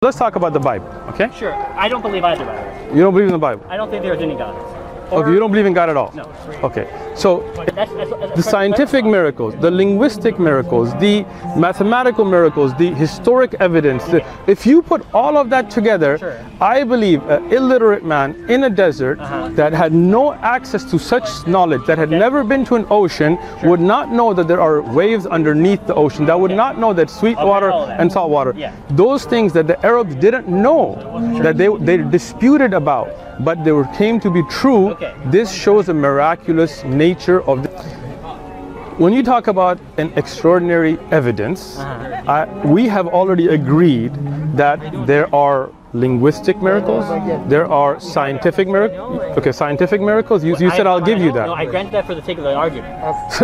Let's talk about the Bible, okay? Sure. I don't believe either, by the way. You don't believe in the Bible. I don't think there's any God. Okay, you don't believe in God at all. No. Okay, so That's, that's, that's, the scientific miracles, the linguistic miracles, the mathematical miracles, the historic evidence. the- if you put all of that together, Sure. I believe an illiterate man in a desert Uh-huh. that had no access to such knowledge, that had never been to an ocean, would not know that there are waves underneath the ocean, that would not know that sweet Okay, water that. and salt water. Yeah. Those things that the Arabs didn't know, that they, they disputed about, but they were, came to be true, Okay. this shows the miraculous nature of the. When you talk about an extraordinary evidence, Uh-huh. I, we have already agreed that there are linguistic miracles, there are scientific miracles. Okay, scientific miracles. You, you said I- I'll give you that. No. I grant that for the sake of the argument.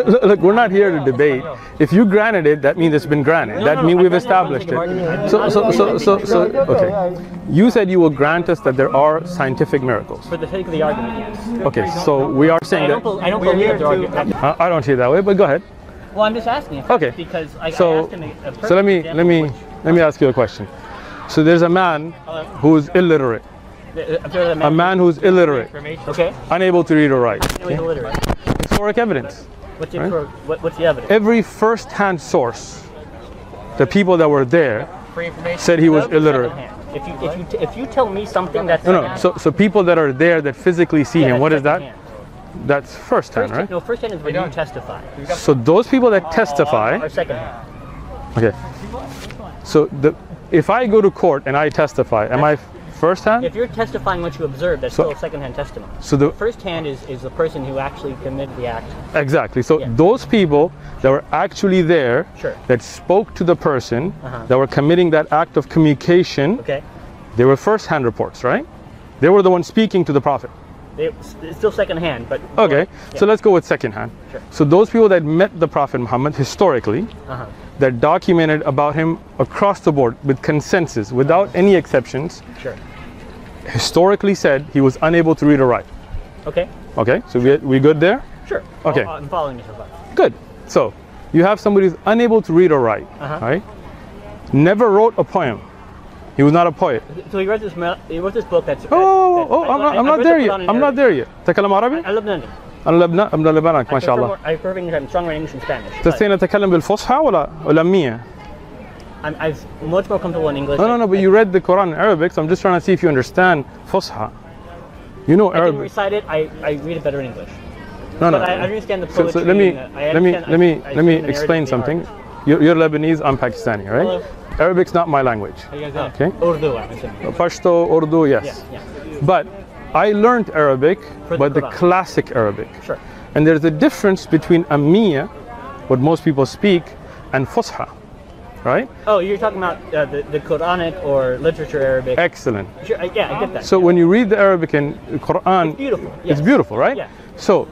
look, look, we're not here to debate. If you granted it, that means it's been granted. That no, no, means we've granted that for the established it. So, so, so, so, so, okay. You said you will grant us that there are scientific miracles. For the sake of the argument, yes. Okay, so we are saying that. I don't believe that argument. I I don't see it that way, but go ahead. Well, I'm just asking. Okay. Because I, I So, asked him a, a so let me let me let me ask you a question. So there's a man who's illiterate, which- uh, if a man who's illiterate, Okay. unable to read or write. It was illiterate. Historic evidence. What's, the, Right. for, what, what's the evidence? Every first-hand source, the people that were there, said he was That would be illiterate. If you, if, you, t- if you tell me something that's No, no. So, so people that are there that physically see yeah, him, what is that? secondhand. That's first-hand, First, right? No, first hand is when you testify. So those people that testify, Or second hand. okay. So the, if I go to court and I testify, am I first-hand? If you're testifying what you observed, that's So- still second hand testimony. So the First hand is, is the person who actually committed the act. Exactly. So Yeah. those people that were actually there, Sure. that spoke to the person, Uh-huh. that were committing that act of communication, Okay? they were first-hand reports, right? They were the ones speaking to the prophet. It's still second hand, but. Okay. So let's go with second-hand. Sure. So those people that met the prophet Muhammad historically, Uh-huh that documented about him across the board with consensus, without any exceptions, Sure. historically said he was unable to read or write. Okay? Okay. So we we good there? Sure. Okay. Well, I'm following you so far. Good. So you have somebody who's unable to read or write, Uh-huh. right? Never wrote a poem. He was not a poet. So he wrote this, ma- he wrote this book that's. Oh, that- oh, I- I'm not, I- I'm I not read there the yet. Quran in I'm not Arabic. there yet. تكلم عربي؟ I love Lebanon. أنا لبنان أنا لبنانك ما I شاء prefer, الله. more- I prefer English. I'm stronger in English and Spanish. but تستطيع نتكلم بالفصحى ولا ولا أمية؟ I'm, I'm much more comfortable in English. No, no, no. But you read the Quran in Arabic, so I'm just trying to see if you understand Fusha. You know I can Arabic. recite it. I, I read it better in English. No, no. But I understand the So, so poetry let me and the- I let me understand- let me I- I let me understand the explain narrative something. behind You're, you're Lebanese. I'm Pakistani, right? Hello. Arabic's not my language. How you guys Okay. doing? Urdu, I'm assuming. Pashto, Urdu, yes. Yeah, yeah. But I learned Arabic, the but the classic Arabic. Sure. And there's a difference between Ammiya, what most people speak, and Fusha, right? Oh, you're talking about uh, the, the Quranic or literature Arabic. Excellent. Sure, yeah, I get that. So when you read the Arabic and Quran, It's beautiful, It's beautiful, right? Yeah. So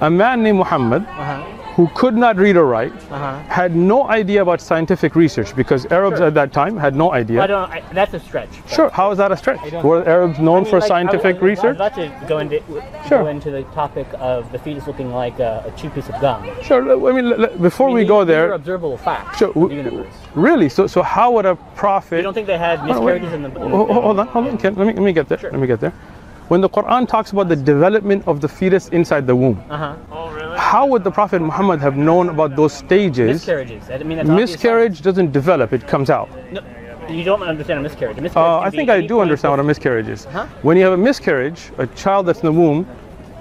a man named Muhammad, Uh-huh. Who could not read or write, Uh-huh. had no idea about scientific research because Arabs Sure. at that time had no idea. I don't. I, that's a stretch. Sure, how is that a stretch? Were Arabs known I mean, for like, scientific research? I was about to go into Sure. go into the topic of the fetus looking like a, a cheap piece of gum. Sure. I mean, before we These- go there, observable facts Sure, of w- universe. really? So, so how would a prophet? You don't think they had Hold on, wait. miscarriages in the? In, ho- Hold on, hold on. Ken, let me let me get there. Sure. Let me get there. When the Quran talks about the development of the fetus inside the womb, Uh huh. How would the Prophet Muhammad have known about those stages? Miscarriages. I mean, Miscarriage doesn't develop; it comes out. No, you don't understand a miscarriage. A miscarriage Uh, I think I do understand what a miscarriage is. Huh? When you have a miscarriage, a child that's in the womb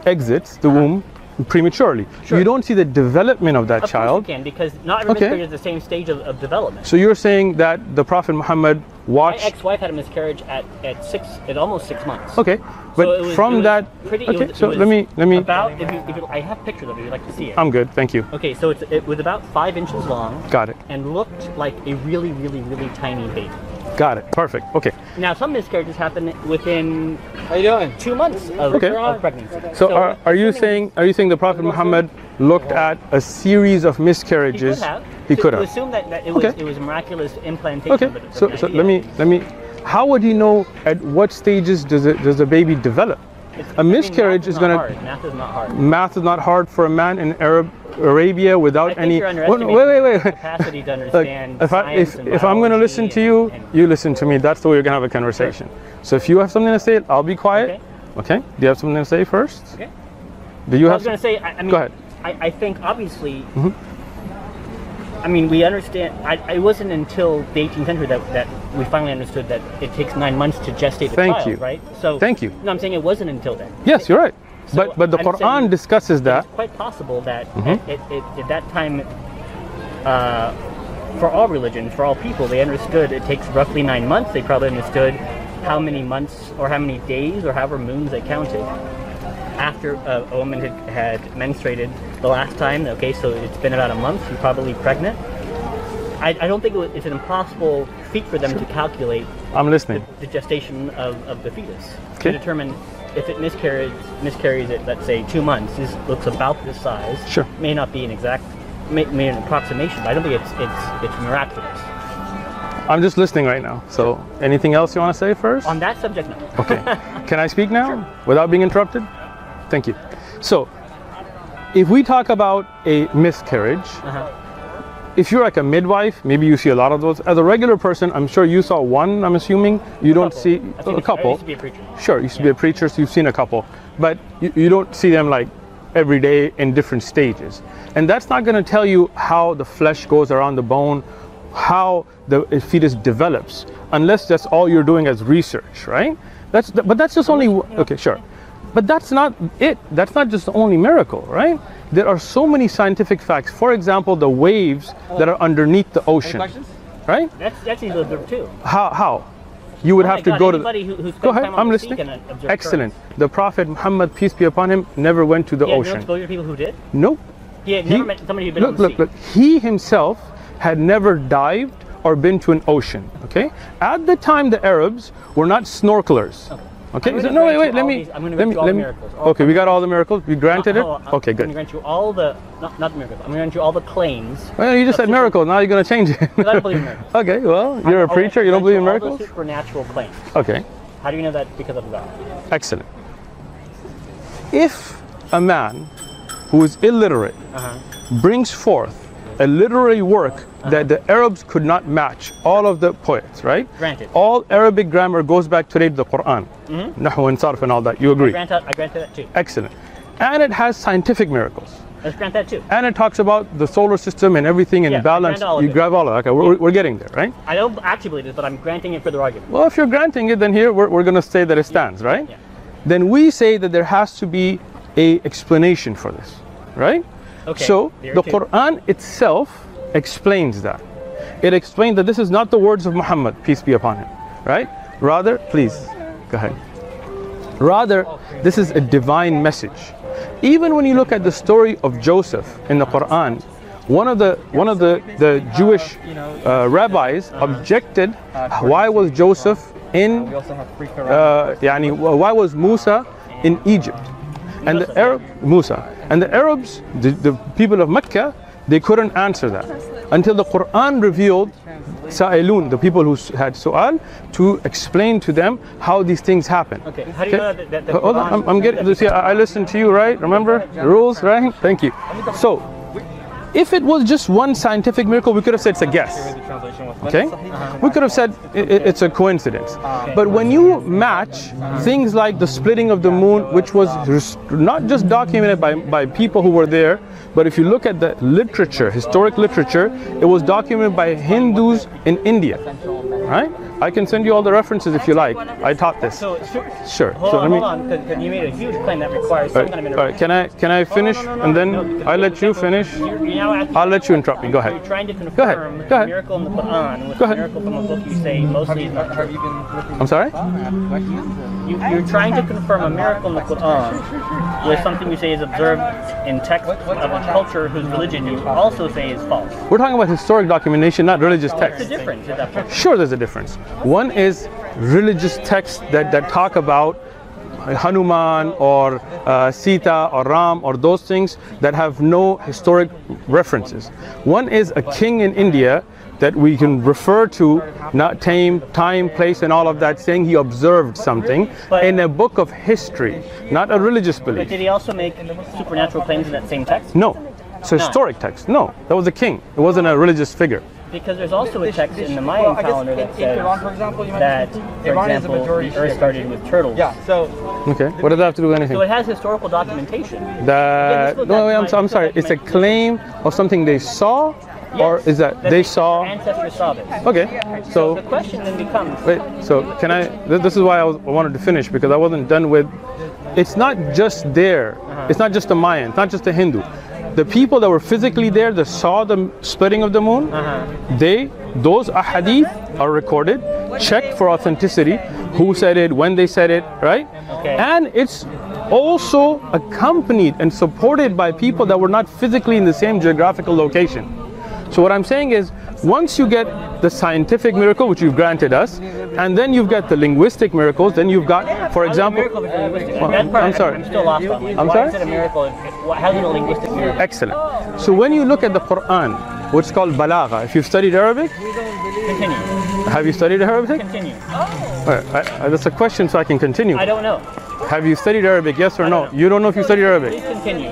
exits the womb prematurely. Sure. You don't see the development of that Of child. course you can because not every Okay. miscarriage is the same stage of, of development. So you're saying that the Prophet Muhammad My ex-wife had a miscarriage at, at six, at almost six months. Okay, but So it was- from it was that. pretty, it okay, was- it so was let me let me. About if you, if you, I have pictures of it. You'd like to see it. I'm good, thank you. okay, so it's, it was about five inches long Got it. and looked like a really, really, really tiny baby. Got it. Perfect. Okay. Now some miscarriages happen within How you doing? two months of, Okay. of pregnancy. So, are, are you saying are you saying the Prophet Muhammad looked at a series of he could miscarriages? have? He to, could have. assume that, that it was Okay. it was miraculous implantation. Okay. So so let me let me. How would he know at what stages does it does the baby develop? It's- A I miscarriage is gonna- hard. Math is not hard. Math is not hard for a man in Arab Arabia without I any. you're Wait, wait, wait, capacity to understand if, I, if, and if I'm going to listen to you, and- and- you listen to me. That's the way we're going to have a conversation. So if you have something to say, I'll be quiet. Okay. Do you have something to say first? Okay. Do you I have? was going to say, I, I mean, Go ahead. I, I think obviously, Mm-hmm. I mean, we understand. I, it wasn't until the 18th century that, that we finally understood that it takes nine months to gestate a Thank child, you. right? So, Thank you. No, I'm saying it wasn't until then. Yes, you're right. So but but the I'm Quran discusses that. It's quite possible that Mm-hmm. at, at, at, at that time, uh, for all religions, for all people, they understood it takes roughly nine months. They probably understood how many months or how many days or however moons they counted after a, a woman had, had menstruated the last time. Okay, so it's been about a month. You're probably pregnant. I, I don't think it's an impossible feat for them to calculate I'm listening. the gestation of, of the fetus Okay. to determine if it miscarries miscarries at let's say two months this looks about this size Sure. may not be an exact may, may an approximation but i don't think it's it's it's miraculous I'm just listening right now. So anything else you want to say first? on that subject no Okay. Can I speak now without being interrupted? Thank you. So, if we talk about a miscarriage, uh-huh. if you're like a midwife, maybe you see a lot of those. As a regular person, I'm sure you saw one, I'm assuming. You don't Couple. see a I couple. used to be a preacher Sure, you used to be a preacher, so you've seen a couple. But you, you don't see them like every day in different stages. And that's not going to tell you how the flesh goes around the bone, how the fetus develops, unless that's all you're doing as research, right? That's but that's just only okay, sure. But that's not it. That's not just the only miracle, right? There are so many scientific facts. For example, the waves that are underneath the ocean, right? that's that's observed too How? How? You would Oh have to God, go to. who, Go ahead, I'm listening. Uh, Excellent. currents. The Prophet Muhammad, peace be upon him, never went to the no ocean. exposure to people who did Nope. he had He- never met somebody who'd been look, look, sea look. He himself had never dived or been to an ocean. Okay. At the time, the Arabs were not snorkelers. Okay. I'm so- no, wait, wait. Let me. these- I'm gonna grant you all the me. miracles. All Okay, we got all the miracles. We granted it. Oh, I'm Okay, I'm gonna grant you all the not, not miracles. I'm gonna grant you all the claims. Well, you just said miracle. Now you're gonna change it. I don't believe in miracles. okay. Well, you're a I'll preacher. You don't believe in all the miracles. supernatural claims. Okay. How do you know that because of God? Excellent. If a man who is illiterate Uh-huh. brings forth a literary work Uh-huh. that the Arabs could not match, all of the poets, right? Granted. All Arabic grammar goes back today to the Quran. Nahw and sarf and all that. You agree? Grant that, I grant that too. Excellent. And it has scientific miracles. Let's grant that too. And it talks about the solar system and everything in Yeah, I balance. grant all of You it. grab all of it. Okay, we're, we're getting there, right? I don't actually believe this, but I'm granting it for the argument. Well, if you're granting it, then here we're, we're going to say that it stands, right? Yeah. Then we say that there has to be a explanation for this, right? Okay. So the Quran itself explains that. It explains that this is not the words of Muhammad, peace be upon him, right? Rather, please, go ahead. Rather, this is a divine message. Even when you look at the story of Joseph in the Quran, one of the one of the the Jewish uh, rabbis objected. Uh, why was Joseph in? Uh, why was Musa in Egypt? And the Arab Musa and the Arabs, the, the people of Mecca, they couldn't answer that until the Quran revealed Sa'ilun, the people who had su'al, to explain to them how these things happen. Okay, how do you know that- Hold on, I'm, I'm getting. See, I, I listened to you, right? Remember the rules, right? Thank you. So, if it was just one scientific miracle, we could have said it's a guess. Okay? We could have said it's a coincidence. Ah. But when you match things like the splitting of the moon, which was not just documented by, by people who were there, but if you look at the literature, historic literature, it was documented by Hindus in India. Right? I can send you all the references if you like. I taught this. So, sure. Sure. Hold so on, let me. hold on, because you made a huge claim that requires some All kind of right, all right, can I can I oh, finish No, no, no, and then no, I'll let you finish? You're, you're now I'll let you interrupt me. Go You're ahead. trying to confirm Go ahead, go ahead. miracle in the Quran with Go ahead. miracle from a book you say mostly is not true. I'm sorry. You, you're trying to confirm a miracle in the Quran with something you say is observed in text of a culture whose religion you also say is false. We're talking about historic documentation, not religious What's the difference at that point? Sure, there's a difference. One is religious texts that, that talk about Hanuman or uh, Sita or Ram or those things that have no historic references. One is a king in India that we can refer to, not time, time, place, and all of that, saying he observed something But- in a book of history, not a religious But belief. did he also make supernatural claims in that same text? No, It's a historic text. No, that was a king. It wasn't a religious figure. Because there's also a text in the Mayan Well, I guess calendar that in- in says Iran, for example, you that, mentioned for Iran is a example, majority the Earth Shia started with turtles. Yeah. So Okay. What does that have to do with anything? So it has historical documentation. That goes no, wait, I'm, I'm sorry. It's a claim of something they saw, or is that they their saw? ancestors saw this. Okay. So So the question then becomes, wait. So can I? th- This is why I, was, I wanted to finish because I wasn't done with. It's not just there. Uh-huh. It's not just the Mayan. It's not just the Hindu. The people that were physically there that saw the splitting of the moon, uh-huh. they those ahadith are recorded, checked for authenticity, who said it, when they said it, right? Okay. And it's also accompanied and supported by people that were not physically in the same geographical location. So what I'm saying is, once you get the scientific miracle, which you've granted us, and then you've got the linguistic miracles, then you've got, for how's it a example, miracle if it's a linguistic? Well, I'm sorry. I'm still lost on. I'm sorry? is a miracle? How's it a linguistic miracle? excellent. So when you look at the Quran, what's called balagha, if you've studied Arabic, Continue. have you studied Arabic? Continue. Alright, I- I- that's a question, so I can continue. I don't know. Have you studied Arabic? Yes or no? know. You don't know if you studied Arabic. Please continue.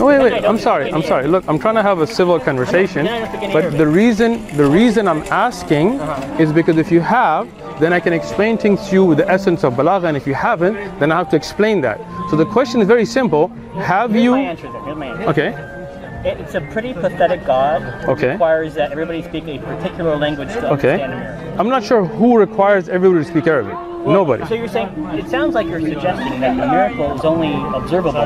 Oh, wait, wait. I'm sorry. I'm sorry. Look, I'm trying to have a civil conversation. Then I don't speak any But the reason, the reason I'm asking Uh-huh. is because if you have, then I can explain things to you with the essence of balagha, and if you haven't, then I have to explain that. So the question is very simple. Have Here's my you? answer. Here's my answer. Okay. It's a pretty pathetic God. Okay. Requires that everybody speak a particular language to Okay. understand. I'm not sure who requires everybody to speak Arabic. Nobody. So you're saying it sounds like you're suggesting that a miracle is only observable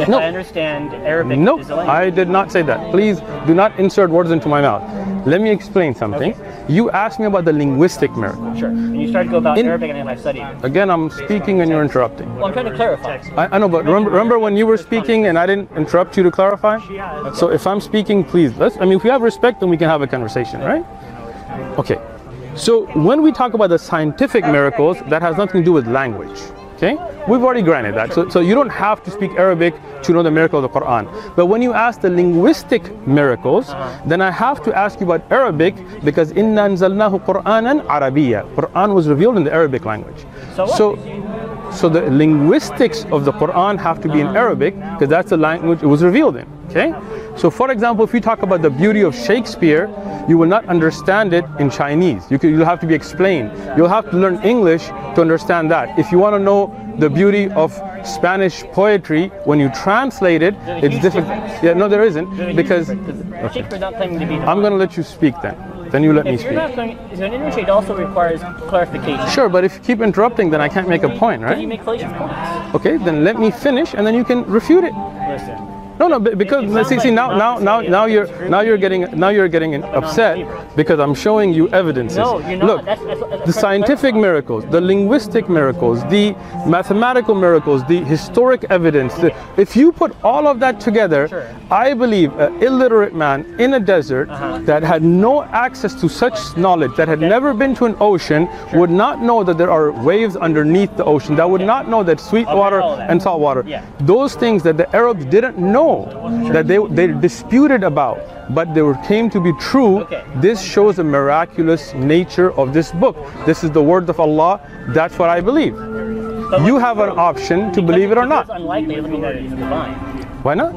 if No. I understand Arabic Nope, the language. I did not say that. Please do not insert words into my mouth. Let me explain something. You asked me about the linguistic miracle. Sure. And you started to go about In- Arabic and then I studied. Again, I'm speaking and you're interrupting. Well, I'm trying to clarify. I, I know, but remember, remember when you were speaking and I didn't interrupt you to clarify? So if I'm speaking, please, let's, I mean, if we have respect, then we can have a conversation, right? Okay. So when we talk about the scientific miracles, that has nothing to do with language. Okay? We've already granted that. So, so you don't have to speak Arabic to know the miracle of the Quran. But when you ask the linguistic miracles, then I have to ask you about Arabic because inna anzalnahu Qur'anan Arabiya. Quran was revealed in the Arabic language. So? So so the linguistics of the Quran have to be in Arabic because that's the language it was revealed in. Okay? So for example, if we talk about the beauty of Shakespeare, you will not understand it in Chinese. You you'll have to be explained. You'll have to learn English to understand that. If you want to know the beauty of Spanish poetry, when you translate it, it's difficult. Yeah, no, there isn't because difference. Shakespeare's not to be I'm going to let you speak then. Then you let me If you're speak. going, so an intershade also requires clarification. Sure, but if you keep interrupting, then I can't make a point, Because you make fallacious points. Okay, then let me finish and then you can refute it. Listen. No, no, because see, see, now, you're now, now, now you're now you're getting now you're getting upset because I'm showing you evidences. No, you're not. Look, That's- that's- that's the scientific miracles, the linguistic miracles, the mathematical miracles, the historic evidence. the- if you put all of that together, Sure. I believe an illiterate man in a desert Uh-huh. that had no access to such knowledge, that had never been to an ocean, would not know that there are waves underneath the ocean. That would not know that sweet Okay, water and salt water. Yeah. Those things that the Arabs didn't know, that they they disputed about, but they were came to be true. Okay. This shows the miraculous nature of this book. This is the word of Allah. That's what I believe. You have an option to believe it or not. It's unlikely that it's divine. Why not?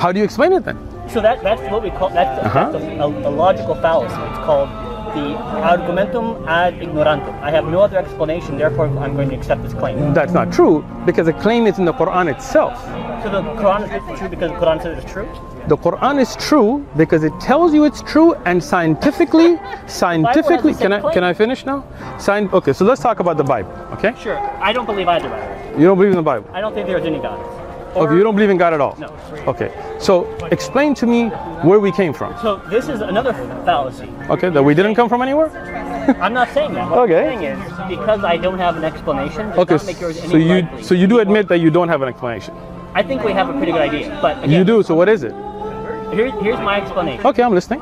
How do you explain it then? So that that's what we call that's, Uh-huh. that's a, a, a logical fallacy. It's called the argumentum ad ignorantum. I have no other explanation, therefore I'm going to accept this claim. That's not true because the claim is in the Quran itself. So the Quran is true because the Quran says it's true. The Quran is true because it tells you it's true and scientifically, scientifically, can I claim. can I finish now? Scien- okay, so let's talk about the Bible. Okay, Sure, I don't believe either. Way, you don't believe in the Bible. I don't think there's any God. Okay, you don't believe in God at all. No. Okay, so explain to me where we came from. So this is another fallacy. Okay, that we didn't come from anywhere. I'm not saying that. What Okay. I'm saying is because I don't have an explanation, Okay, not make yours any so you likely. so you do admit that you don't have an explanation. I think we have a pretty good idea. But again, You do. So what is it? Here, here's my explanation. Okay, I'm listening.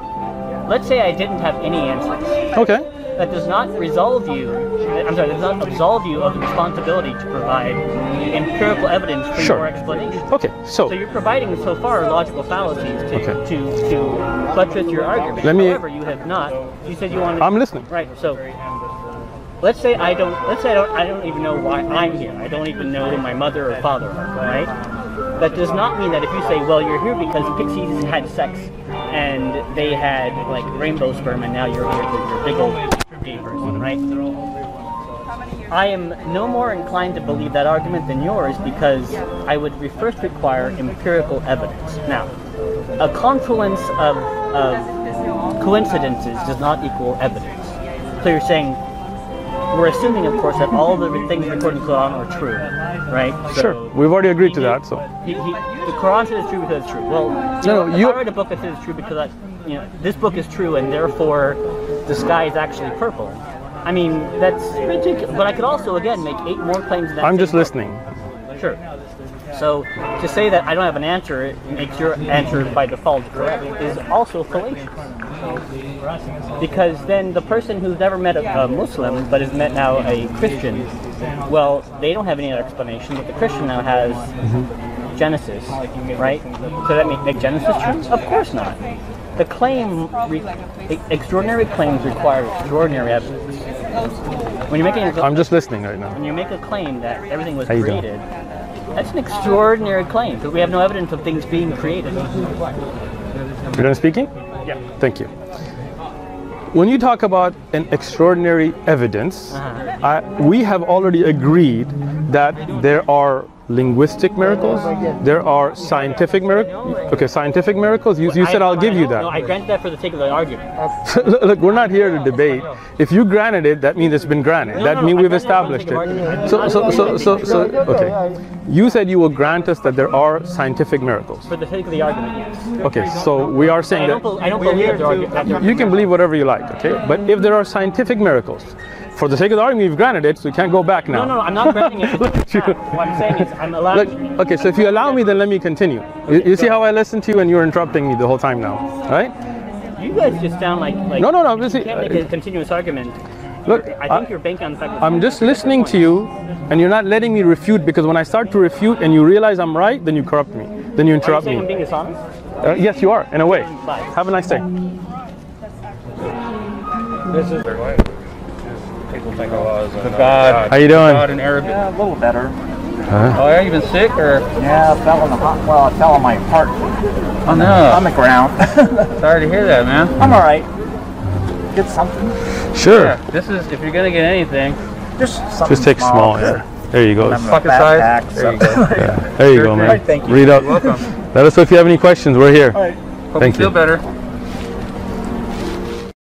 Let's say I didn't have any answers. Okay. That does not resolve you. I'm sorry. That does not absolve you of the responsibility to provide empirical evidence for Sure. your explanation. Okay. So So you're providing so far logical fallacies to Okay. to, to buttress your argument. Let me- However, you have not. You said you wanted. I'm listening. Right. So let's say I don't. Let's say I don't. I don't even know why I'm here. I don't even know who my mother or father are. Right. That does not mean that if you say, well, you're here because pixies had sex and they had like rainbow sperm, and now you're here because you're a big old gay person, right? I am no more inclined to believe that argument than yours because I would first require empirical evidence. Now, a confluence of, of coincidences does not equal evidence. So you're saying, we're assuming, of course, that all the things recorded in the Quran are true, right? Sure, we've already agreed to that. So he, he, the Quran says it's true because it's true. Well, you No, know, you- I read a book that says it's true because I, you know, this book is true and therefore the sky is actually purple. I mean, that's ridiculous. But I could also, again, make eight more claims. that I'm just book. listening. Sure. So to say that I don't have an answer it makes your answer by default correct is also fallacious. Because then the person who's never met a, a Muslim but has met now a Christian, well, they don't have any other explanation, but the Christian now has Genesis, right? So that make, make Genesis true? Of course not. The claim, re, extraordinary claims require extraordinary evidence. When you're making a, I'm just listening right now. when you make a claim that everything was you doing? created, that's an extraordinary claim because we have no evidence of things being created. You're done speaking? Yeah. Thank you. When you talk about an extraordinary evidence, Uh-huh. I, we have already agreed that there are linguistic miracles, there are scientific miracles. Okay, scientific miracles. You, you said I- I'll give you that. No, I grant that for the sake of the argument. Look, look, we're not here to debate. If you granted it, that means it's been granted. That no, no, means we've granted it for the established it. So, so, so, so, so, okay. You said you will grant us that there are scientific miracles. For the sake of the argument, yes. Okay, so we are saying that I don't believe that there. That there are you can believe whatever you like, okay? But if there are scientific miracles, for the sake of the argument, you've granted it, so you can't go back now. No, no, I'm not granting it. Look at you. What I'm saying is, I'm allowed. Look, okay, so if you allow me, then let me continue. You, you see how I listen to you, and you're interrupting me the whole time now, right? You guys just sound like like. No, no, no, You this is- can't make a continuous argument. Look, I think I- you're banking on the fact that I'm just listening to you, and you're not letting me refute because when I start to refute and you realize I'm right, then you corrupt me. Then you Are you interrupt saying I'm me. being dishonest? Uh, yes, you are, in a way. Bye. Have a nice day. This is people think Allah is The God. How you doing? God in Arabic. Yeah, a little better. Oh, are you even sick or? Yeah, I fell on the hot. Well, I fell on my heart Oh no! on the ground. Sorry to hear that, man. I'm all right. Get something. Sure. Yeah, this is if you're gonna get anything. Just something Just take small, yeah. There you go. I'm a Pocket size? There you go. Yeah, there you Sure go, man. Alright, thank you. Read up. Welcome. Let us know if you have any questions. We're here. All right. Hope Thank you feel better.